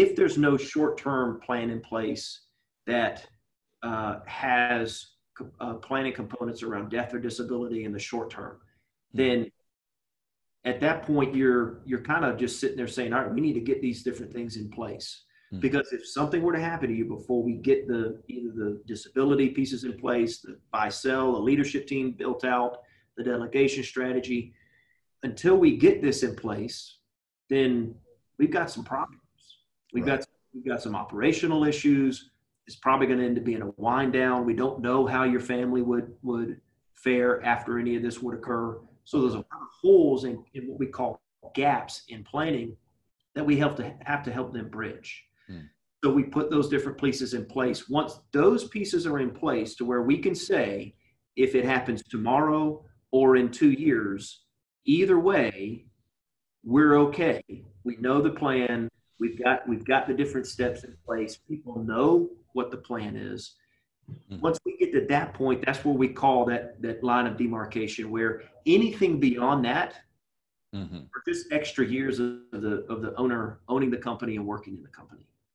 if there's no short-term plan in place that uh, has uh, planning components around death or disability in the short term, then at that point you're you're kind of just sitting there saying, all right, we need to get these different things in place. Mm-hmm. Because if something were to happen to you before we get the either the disability pieces in place, the buy sell, the leadership team built out, the delegation strategy, until we get this in place, then we've got some problems. We've right. got we've got some operational issues. It's probably going to end up being a wind down. We don't know how your family would would fare after any of this would occur. So there's a lot of holes in, in what we call gaps in planning that we have to have to help them bridge. Hmm. So we put those different pieces in place. Once those pieces are in place to where we can say, if it happens tomorrow or in two years, either way, we're okay. We know the plan. We've got we've got the different steps in place. People know what the plan is. Mm-hmm. Once we get to that point, that's where we call that that line of demarcation. Where anything beyond that, mm-hmm. are just extra years of the of the owner owning the company and working in the company.